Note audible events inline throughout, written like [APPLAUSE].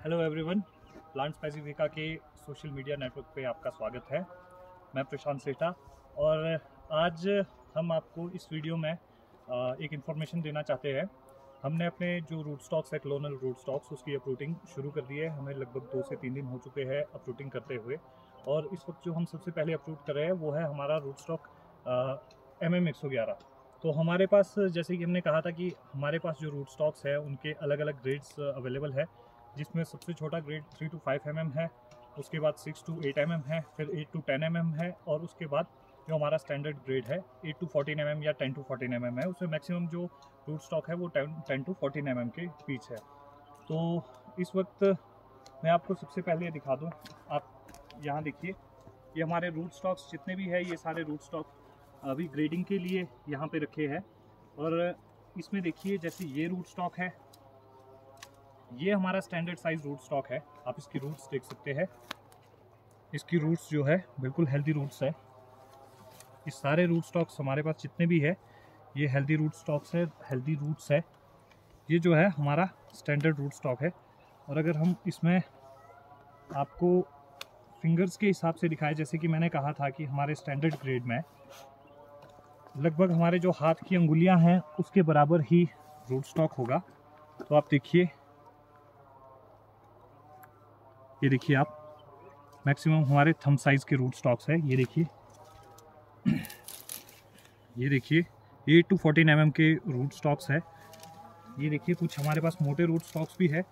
Hello everyone plant स्पेसिफिका के social media network पे आपका स्वागत है। मैं प्रशांत सेठा और आज हम आपको इस वीडियो में एक इन्फॉर्मेशन देना चाहते हैं। हमने अपने जो रूट स्टॉक्स है क्लोनल रूट स्टॉक्स उसकी अप्रूटिंग शुरू कर दी है। हमें लगभग दो से तीन दिन हो चुके हैं अप्रूटिंग करते हुए। और इस वक्त जो हम सबसे पहले अप्रूट कर रहे हैं, वो है हमारा रूट स्टॉक एम एम तो हमारे पास, जैसे कि हमने कहा था कि हमारे पास जो रूट स्टॉक्स है, उनके अलग अलग ग्रेड्स अवेलेबल है। जिसमें सबसे छोटा grade three to five M है, उसके बाद सिक्स टू एट एम है, फिर एट टू टेन एम है, और उसके बाद जो हमारा स्टैंडर्ड ग्रेड है, एट टू फोर्टीन एम या टेन टू फोर्टीन एम है, उसमें मैक्सिमम जो रूट स्टॉक है वो ten ten to fourteen M के बीच है। तो इस वक्त मैं आपको सबसे पहले ये दिखा दूँ, आप यहाँ देखिए, ये हमारे रूट स्टॉक्स जितने भी है, ये सारे रूट स्टॉक अभी ग्रेडिंग के लिए यहाँ पे रखे हैं, और इसमें देखिए, जैसे ये रूट स्टॉक है ये हमारा स्टैंडर्ड साइज़ रूट स्टॉक है। आप इसकी रूट्स देख सकते हैं। इसकी रूट्स जो है, बिल्कुल हेल्दी रूट्स है। ये सारे रूट स्टॉक्स हमारे पास जितने भी है, ये हेल्दी रूट स्टॉक्स है हेल्दी रूट्स है। ये जो है हमारा स्टैंडर्ड रूट स्टॉक है। और अगर हम इसमें आपको फिंगर्स के हिसाब से दिखाए, जैसे कि मैंने कहा था कि हमारे स्टैंडर्ड ग्रेड में, लगभग हमारे जो हाथ की अंगुलियाँ हैं, उसके बराबर ही रूट स्टॉक होगा। तो आप देखिए ये देखिए आप। मैक्सिमम हमारे थम साइज़ के रूट स्टॉक्स है। ये देखिए। ये देखिए एट टू फोर्टीन एम के रूट स्टॉक्स है। ये देखिए, कुछ हमारे पास मोटे रूट स्टॉक्स भी है।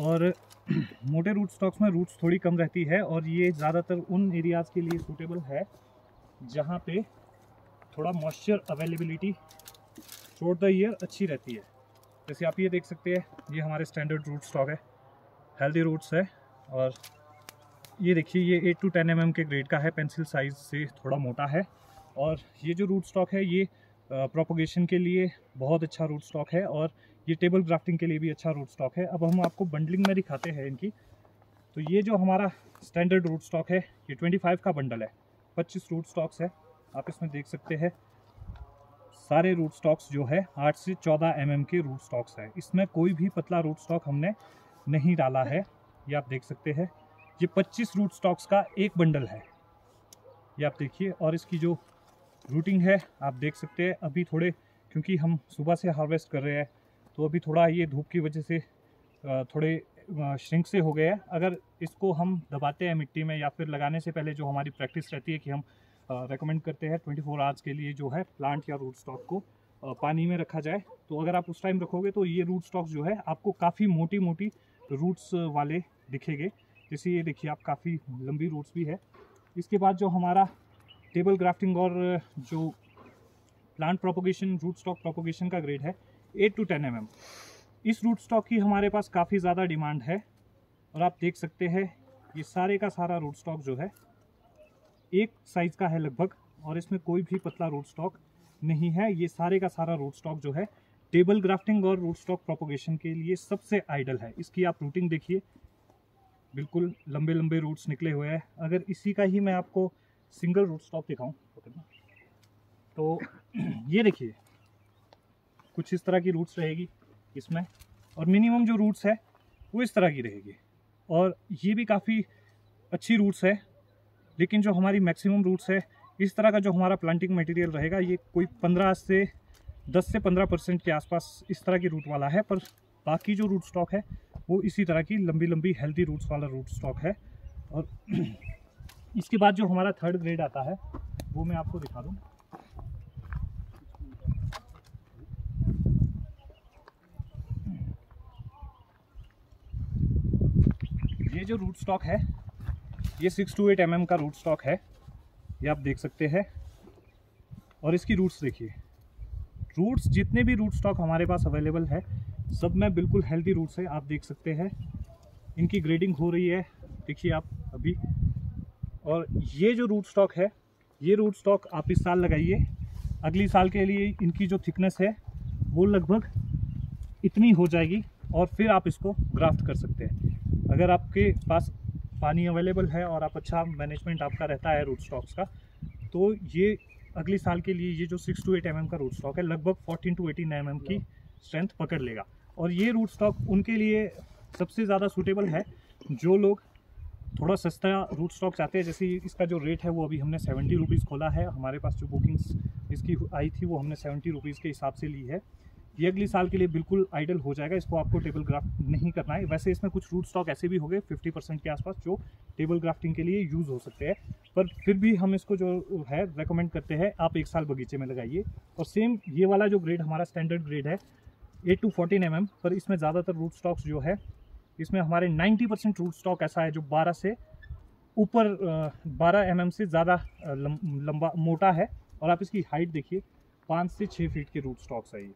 और [CLEARS THROAT] मोटे रूट स्टॉक्स में रूट्स थोड़ी कम रहती है और ये ज़्यादातर उन एरियाज़ के लिए सूटेबल है, जहाँ पे थोड़ा moisture availability throughout the year अच्छी रहती है। जैसे आप ये देख सकते हैं, ये हमारे स्टैंडर्ड रूट स्टॉक है। हेल्दी रूट्स है। और ये देखिए, ये एट टू टेन एम के ग्रेड का है पेंसिल साइज़ से थोड़ा मोटा है। और ये जो रूट स्टॉक है, ये प्रोपोगेशन के लिए बहुत अच्छा रूट स्टॉक है और ये टेबल ग्राफ्टिंग के लिए भी अच्छा रूट स्टॉक है। अब हम आपको बंडलिंग में दिखाते हैं इनकी। तो ये जो हमारा स्टैंडर्ड रूट स्टॉक है, ये 25 का बंडल है। 25 रूट स्टॉक्स है। आप इसमें देख सकते हैं, सारे रूट स्टॉक्स जो है 8 से 14 एम के रूट स्टॉक्स है। इसमें कोई भी पतला रूट स्टॉक हमने नहीं डाला है। ये आप देख सकते हैं। ये 25 रूट स्टॉक्स का एक बंडल है। ये आप देखिए, और इसकी जो रूटिंग है, आप देख सकते हैं अभी थोड़े, क्योंकि हम सुबह से हार्वेस्ट कर रहे हैं तो अभी थोड़ा ये धूप की वजह से थोड़े श्रिंक से हो गए हैं। अगर इसको हम दबाते हैं मिट्टी में या फिर लगाने से पहले जो हमारी प्रैक्टिस रहती है कि हम रेकमेंड करते हैं 24 फोर आवर्स के लिए जो है प्लांट या रूट स्टॉक को पानी में रखा जाए तो अगर आप उस टाइम रखोगे तो ये रूट स्टॉक जो है आपको काफ़ी मोटी मोटी रूट्स वाले दिखेंगे। जैसे ये देखिए, आप काफ़ी लंबी रूट्स भी है। इसके बाद जो हमारा टेबल ग्राफ्टिंग और जो plant propagation root stock propagation का ग्रेड है एट टू टेन एम इस रूट स्टॉक की हमारे पास काफ़ी ज़्यादा डिमांड है और आप देख सकते हैं, ये सारे का सारा रूट स्टॉक जो है, एक साइज़ का है लगभग और इसमें कोई भी पतला रूट स्टॉक नहीं है। ये सारे का सारा रूट स्टॉक जो है टेबल ग्राफ्टिंग और रूट स्टॉक प्रोपोगेशन के लिए सबसे आइडल है। इसकी आप रूटिंग देखिए बिल्कुल लंबे लंबे रूट्स निकले हुए हैं। अगर इसी का ही मैं आपको सिंगल रूट स्टॉक दिखाऊँ तो [CLEARS THROAT] ये देखिए, कुछ इस तरह की रूट्स रहेगी इसमें, और मिनिमम जो रूट्स है, वो इस तरह की रहेगी। और ये भी काफ़ी अच्छी रूट्स है, लेकिन जो हमारी मैक्सिमम रूट्स है, इस तरह का जो हमारा प्लांटिंग मटेरियल रहेगा, ये कोई 15 से 10 से 15 परसेंट के आसपास इस तरह की रूट वाला है, पर बाकी जो रूट स्टॉक है वो इसी तरह की लंबी लंबी हेल्दी रूट्स वाला रूट स्टॉक है। और [CLEARS THROAT] इसके बाद जो हमारा थर्ड ग्रेड आता है, वो मैं आपको दिखा दूँ। ये जो रूट स्टॉक है, ये सिक्स टू एट एम का रूट स्टॉक है, ये आप देख सकते हैं। और इसकी रूट्स देखिए। रूट्स जितने भी रूट स्टॉक हमारे पास अवेलेबल है सब में बिल्कुल हेल्दी रूट्स है आप देख सकते हैं। इनकी ग्रेडिंग हो रही है। देखिए आप अभी। और ये जो रूट स्टॉक है, ये रूट स्टॉक आप इस साल लगाइए। अगली साल के लिए इनकी जो थिकनेस है, वो लगभग इतनी हो जाएगी और फिर आप इसको ग्राफ्ट कर सकते हैं। अगर आपके पास पानी अवेलेबल है और आप अच्छा मैनेजमेंट आपका रहता है रूट स्टॉक्स का तो ये अगले साल के लिए ये जो सिक्स टू एट एम का रूट स्टॉक है, लगभग फोर्टीन टू एटीन एम की स्ट्रेंथ पकड़ लेगा। और ये रूट स्टॉक उनके लिए सबसे ज़्यादा सूटेबल है। जो लोग थोड़ा सस्ता रूट स्टॉक चाहते हैं, जैसे इसका जो रेट है, वो अभी हमने सेवेंटी रुपीज़ खोला है। हमारे पास जो बुकिंग्स इसकी आई थी, वो हमने सेवेंटी रुपीज़ के हिसाब से ली है। ये अगले साल के लिए बिल्कुल आइडल हो जाएगा। इसको आपको टेबल ग्राफ्ट नहीं करना है। वैसे इसमें कुछ रूट स्टॉक ऐसे भी हो गए फिफ्टी परसेंट के आसपास, जो टेबल ग्राफ्टिंग के लिए यूज़ हो सकते हैं। पर फिर भी हम इसको जो है रेकमेंड करते हैं, आप एक साल बगीचे में लगाइए। और सेम ये वाला जो ग्रेड हमारा स्टैंडर्ड ग्रेड है एट टू फोर्टीन एम पर इसमें ज़्यादातर रूट स्टॉक्स जो है, इसमें हमारे 90 परसेंट रूट स्टॉक ऐसा है जो 12 से ऊपर 12 एम mm से ज़्यादा लंबा, मोटा है। और आप इसकी हाइट देखिए, पाँच से छः फीट के रूट स्टॉक्स है ये।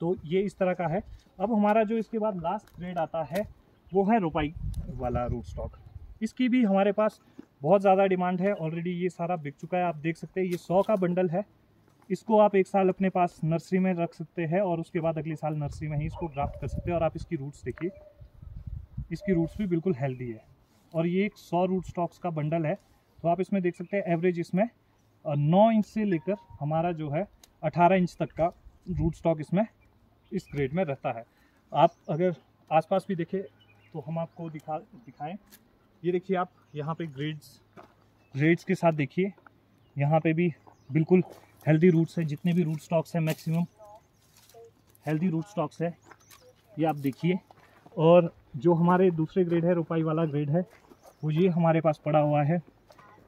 तो ये इस तरह का है। अब हमारा जो इसके बाद लास्ट ग्रेड आता है, वो है रुपाई वाला रूट स्टॉक इसकी भी हमारे पास बहुत ज़्यादा डिमांड है। ऑलरेडी ये सारा बिक चुका है। आप देख सकते हैं, ये सौ का बंडल है। इसको आप एक साल अपने पास नर्सरी में रख सकते हैं और उसके बाद अगले साल नर्सरी में ही इसको ग्राफ्ट कर सकते हैं। और आप इसकी रूट्स देखिए। इसकी रूट्स भी बिल्कुल हेल्दी है। और ये एक सौ रूट स्टॉक्स का बंडल है। तो आप इसमें देख सकते हैं एवरेज इसमें नौ इंच से लेकर हमारा जो है अठारह इंच तक का रूट स्टॉक इसमें, इस ग्रेड में रहता है। आप अगर आसपास भी देखें तो हम आपको दिखा, दिखाएँ। ये देखिए आप, यहाँ पे ग्रेड्स ग्रेड्स के साथ देखिए। यहाँ पे भी बिल्कुल हेल्दी रूट्स है जितने भी रूट स्टॉक्स हैं मैक्सिमम हेल्दी रूट स्टॉक्स है, ये आप देखिए। और जो हमारे दूसरे ग्रेड है, रुपाई वाला ग्रेड है, वो ये हमारे पास पड़ा हुआ है।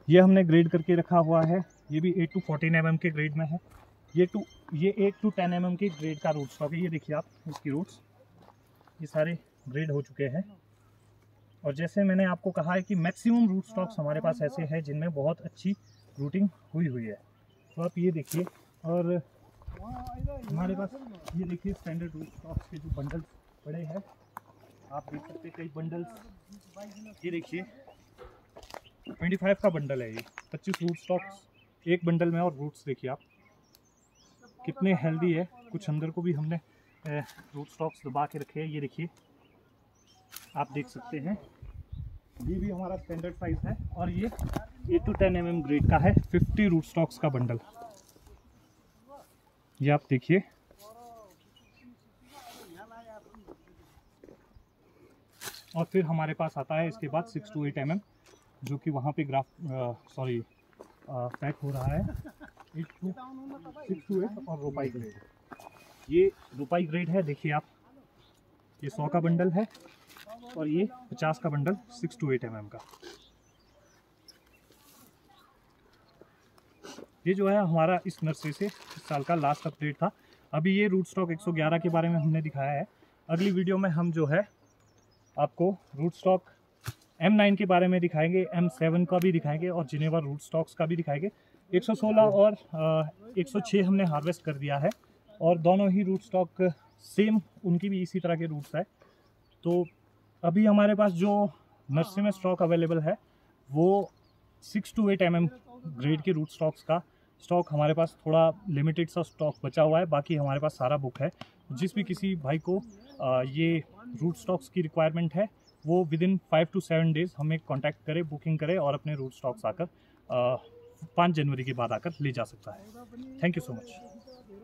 ये हमने ग्रेड करके रखा हुआ है। ये भी एट टू फोर्टीन एम के ग्रेड में है। ये टू ये एट टू टेन एम के ग्रेड का रूट स्टॉक है। ये देखिए आप, इसकी रूट्स ये सारे ग्रेड हो चुके हैं। और जैसे मैंने आपको कहा है कि मैक्सिमम रूट स्टॉक्स हमारे पास ऐसे हैं जिनमें बहुत अच्छी रूटिंग हुई हुई है। तो आप ये देखिए, और हमारे पास ये देखिए स्टैंडर्ड रूट स्टॉक्स के जो बंडल पड़े हैं। आप देख सकते हैं कई बंडल्स ये देखिए 25 का बंडल है ये। 25 रूट स्टॉक्स एक बंडल में और रूट्स देखिए आप। कितने हेल्दी है। कुछ अंदर को भी हमने रूट स्टॉक्स दबा के रखे हैं। ये देखिए, आप देख सकते हैं। ये भी हमारा स्टैंडर्ड साइज़ है और ये eight to ten M M grade का है 50 रूट स्टॉक्स का बंडल ये आप देखिए। और फिर हमारे पास आता है इसके बाद सिक्स टू एट एम जो कि वहाँ पे ग्राफ सॉरी पैक हो रहा है। Eight to six to eight और रुपाई ग्रेड ये रुपाई ग्रेड है, देखिए आप। ये सौ का बंडल है। और ये पचास का bundle six to eight M का। ये जो है हमारा इस नर्सरी से इस साल का लास्ट अपडेट था। अभी ये रूट स्टॉक 111 के बारे में हमने दिखाया है। अगली वीडियो में हम जो है आपको रूट स्टॉक M9 के बारे में दिखाएँगे M7 का भी दिखाएँगे और जिनेवा रूट स्टॉक्स का भी दिखाएँगे। 116 और 106 हमने हार्वेस्ट कर दिया है और दोनों ही रूट स्टॉक सेम उनकी भी इसी तरह के रूट्स है। तो अभी हमारे पास जो नर्सरी में स्टॉक अवेलेबल है वो six to eight M M grade के रूट स्टॉक्स का स्टॉक हमारे पास थोड़ा लिमिटेड सा स्टॉक बचा हुआ है बाकी हमारे पास सारा बुक है। जिस भी किसी भाई को ये रूट स्टॉक्स की रिक्वायरमेंट है वो within five to seven days हमें कांटेक्ट करे बुकिंग करे और अपने रूट स्टॉक्स आकर पाँच जनवरी के बाद आकर ले जा सकता है। Thank you so much